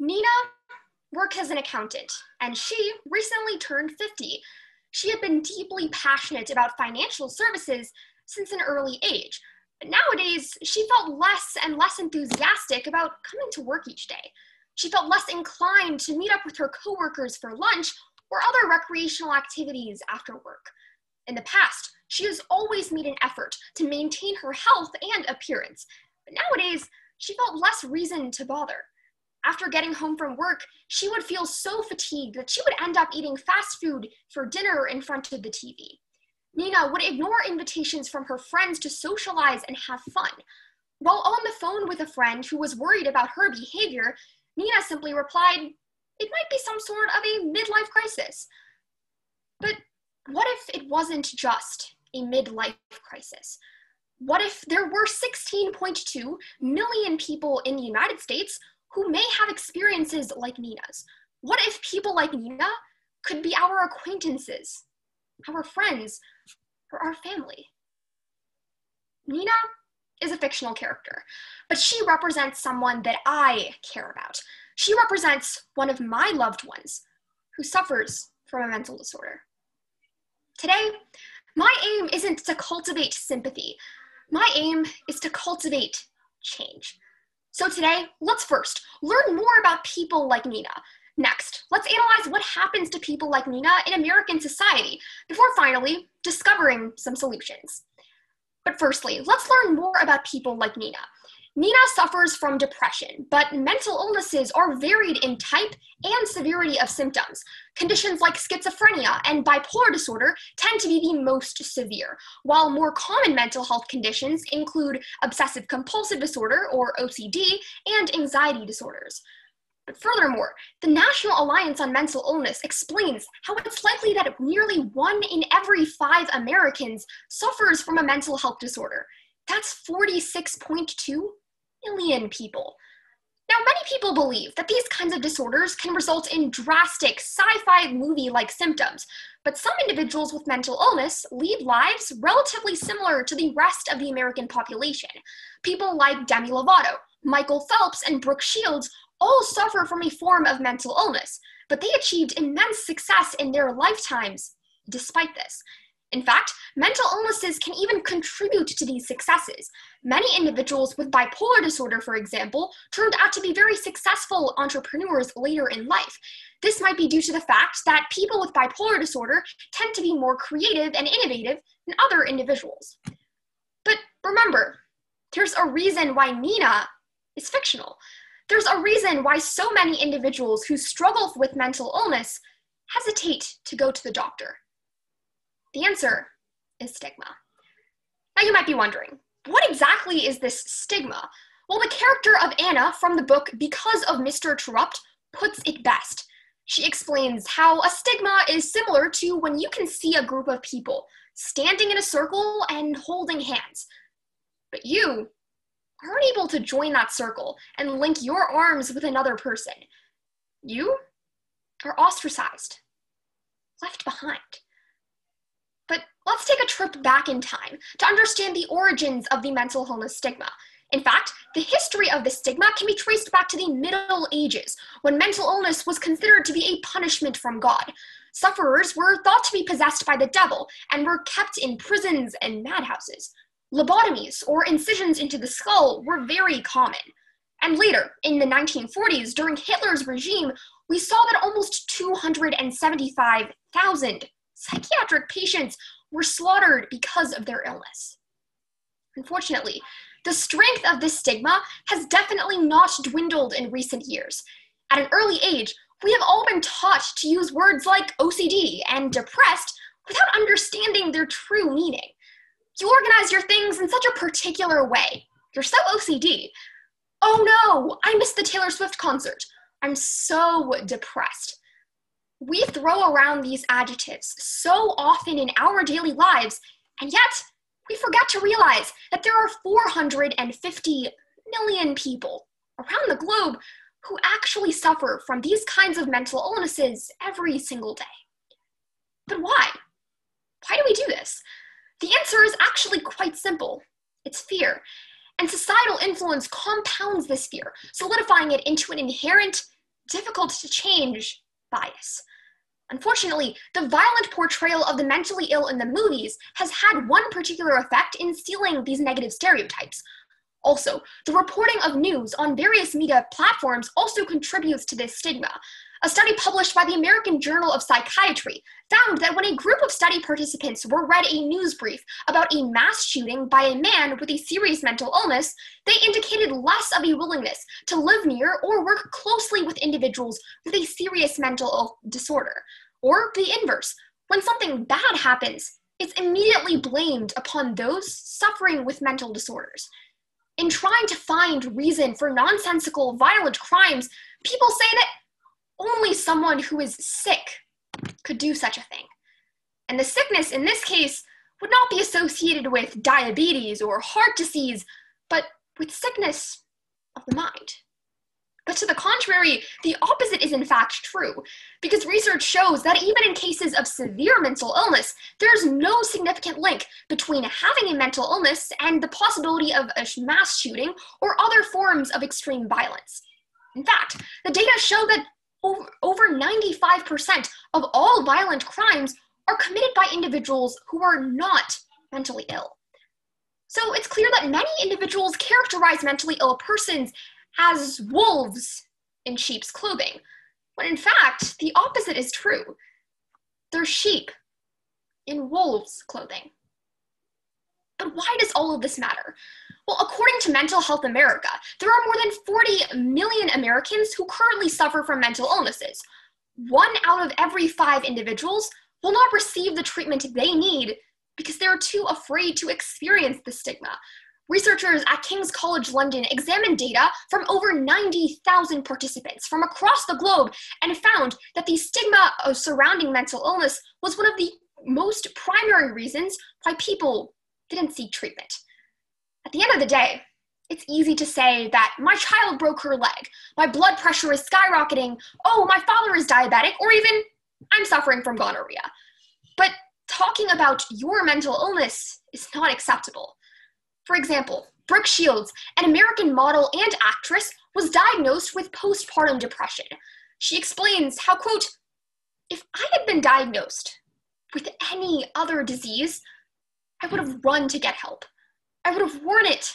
Nina works as an accountant, and she recently turned 50. She had been deeply passionate about financial services since an early age, but nowadays she felt less and less enthusiastic about coming to work each day. She felt less inclined to meet up with her coworkers for lunch or other recreational activities after work. In the past, she has always made an effort to maintain her health and appearance, but nowadays she felt less reason to bother. After getting home from work, she would feel so fatigued that she would end up eating fast food for dinner in front of the TV. Nina would ignore invitations from her friends to socialize and have fun. While on the phone with a friend who was worried about her behavior, Nina simply replied, It might be some sort of a midlife crisis. But what if it wasn't just a midlife crisis? What if there were 16.2 million people in the United States who may have experiences like Nina's? What if people like Nina could be our acquaintances, our friends, or our family? Nina is a fictional character, but she represents someone that I care about. She represents one of my loved ones who suffers from a mental disorder. Today, my aim isn't to cultivate sympathy. My aim is to cultivate change. So today, let's first learn more about people like Nina. Next, let's analyze what happens to people like Nina in American society before finally discovering some solutions. But firstly, let's learn more about people like Nina. Nina suffers from depression, but mental illnesses are varied in type and severity of symptoms. Conditions like schizophrenia and bipolar disorder tend to be the most severe, while more common mental health conditions include obsessive compulsive disorder, or OCD, and anxiety disorders. Furthermore, the National Alliance on Mental Illness explains how it's likely that nearly one in every five Americans suffers from a mental health disorder. That's 46.2 million people. Now, many people believe that these kinds of disorders can result in drastic sci fi movie like symptoms, but some individuals with mental illness lead lives relatively similar to the rest of the American population. People like Demi Lovato, Michael Phelps, and Brooke Shields all suffer from a form of mental illness, but they achieved immense success in their lifetimes despite this. In fact, mental illnesses can even contribute to these successes. Many individuals with bipolar disorder, for example, turned out to be very successful entrepreneurs later in life. This might be due to the fact that people with bipolar disorder tend to be more creative and innovative than other individuals. But remember, there's a reason why Nina is fictional. There's a reason why so many individuals who struggle with mental illness hesitate to go to the doctor. The answer is stigma. Now you might be wondering, what exactly is this stigma? Well, the character of Anna from the book Because of Mr. Terupt puts it best. She explains how a stigma is similar to when you can see a group of people standing in a circle and holding hands. But you aren't able to join that circle and link your arms with another person. You are ostracized, left behind. Let's take a trip back in time to understand the origins of the mental illness stigma. In fact, the history of the stigma can be traced back to the Middle Ages, when mental illness was considered to be a punishment from God. Sufferers were thought to be possessed by the devil and were kept in prisons and madhouses. Lobotomies, or incisions into the skull, were very common. And later, in the 1940s, during Hitler's regime, we saw that almost 275,000 psychiatric patients were slaughtered because of their illness. Unfortunately, the strength of this stigma has definitely not dwindled in recent years. At an early age, we have all been taught to use words like OCD and depressed without understanding their true meaning. You organize your things in such a particular way. You're so OCD. Oh no, I missed the Taylor Swift concert. I'm so depressed. We throw around these adjectives so often in our daily lives, and yet we forget to realize that there are 450 million people around the globe who actually suffer from these kinds of mental illnesses every single day. But why? Why do we do this? The answer is actually quite simple it's fear. And societal influence compounds this fear, solidifying it into an inherent difficult to change bias. Unfortunately, the violent portrayal of the mentally ill in the movies has had one particular effect in sealing these negative stereotypes. Also, the reporting of news on various media platforms also contributes to this stigma. A study published by the American Journal of Psychiatry found that when a group of study participants were read a news brief about a mass shooting by a man with a serious mental illness, they indicated less of a willingness to live near or work closely with individuals with a serious mental disorder. Or the inverse, when something bad happens, it's immediately blamed upon those suffering with mental disorders. In trying to find reason for nonsensical, violent crimes, people say that only someone who is sick could do such a thing. And the sickness in this case would not be associated with diabetes or heart disease, but with sickness of the mind. But to the contrary, the opposite is in fact true, because research shows that even in cases of severe mental illness, there's no significant link between having a mental illness and the possibility of a mass shooting or other forms of extreme violence. In fact, the data show that over 95% of all violent crimes are committed by individuals who are not mentally ill. So it's clear that many individuals characterize mentally ill persons as wolves in sheep's clothing, when in fact, the opposite is true. They're sheep in wolves' clothing. But why does all of this matter? Well, according to Mental Health America, there are more than 40 million Americans who currently suffer from mental illnesses. One out of every five individuals will not receive the treatment they need because they're too afraid to experience the stigma. Researchers at King's College London examined data from over 90,000 participants from across the globe and found that the stigma surrounding mental illness was one of the most primary reasons why people didn't seek treatment. At the end of the day, it's easy to say that my child broke her leg, my blood pressure is skyrocketing, oh, my father is diabetic, or even I'm suffering from gonorrhea. But talking about your mental illness is not acceptable. For example, Brooke Shields, an American model and actress, was diagnosed with postpartum depression. She explains how, quote, if I had been diagnosed with any other disease, I would have run to get help. I would have worn it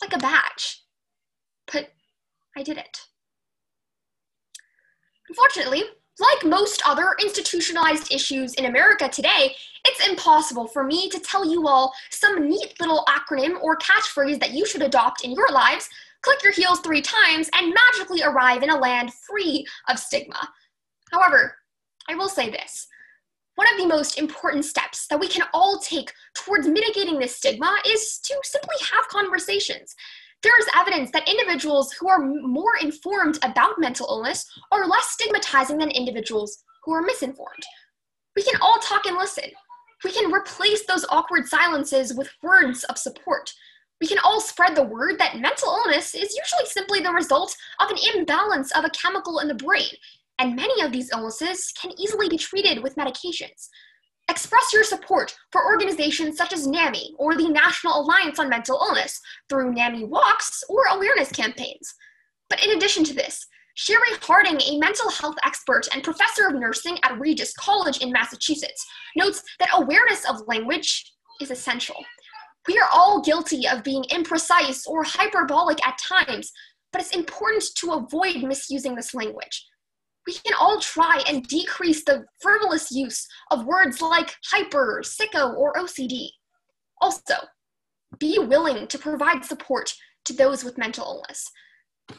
like a badge. But I didn't. Unfortunately, like most other institutionalized issues in America today, it's impossible for me to tell you all some neat little acronym or catchphrase that you should adopt in your lives, click your heels three times, and magically arrive in a land free of stigma. However, I will say this one of the most important steps that we can all take towards mitigating this stigma is to simply have conversations. There is evidence that individuals who are more informed about mental illness are less stigmatizing than individuals who are misinformed. We can all talk and listen. We can replace those awkward silences with words of support. We can all spread the word that mental illness is usually simply the result of an imbalance of a chemical in the brain and many of these illnesses can easily be treated with medications. Express your support for organizations such as NAMI or the National Alliance on Mental Illness through NAMI walks or awareness campaigns. But in addition to this, Sherry Harding, a mental health expert and professor of nursing at Regis College in Massachusetts, notes that awareness of language is essential. We are all guilty of being imprecise or hyperbolic at times, but it's important to avoid misusing this language we can all try and decrease the frivolous use of words like hyper, sicko, or OCD. Also, be willing to provide support to those with mental illness.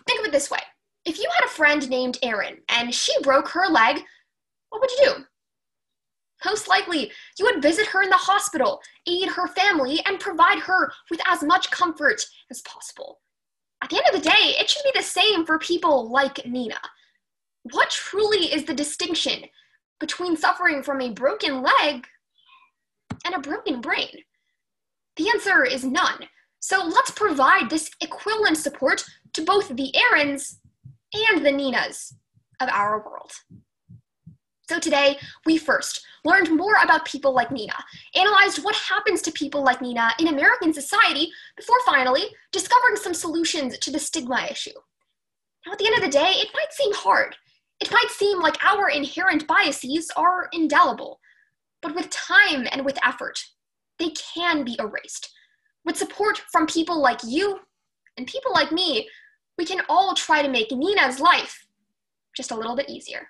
Think of it this way if you had a friend named Erin and she broke her leg, what would you do? Most likely, you would visit her in the hospital, aid her family, and provide her with as much comfort as possible. At the end of the day, it should be the same for people like Nina what truly is the distinction between suffering from a broken leg and a broken brain? The answer is none. So let's provide this equivalent support to both the Erins and the Ninas of our world. So today, we first learned more about people like Nina, analyzed what happens to people like Nina in American society, before finally discovering some solutions to the stigma issue. Now, at the end of the day, it might seem hard It might seem like our inherent biases are indelible, but with time and with effort, they can be erased. With support from people like you and people like me, we can all try to make Nina's life just a little bit easier.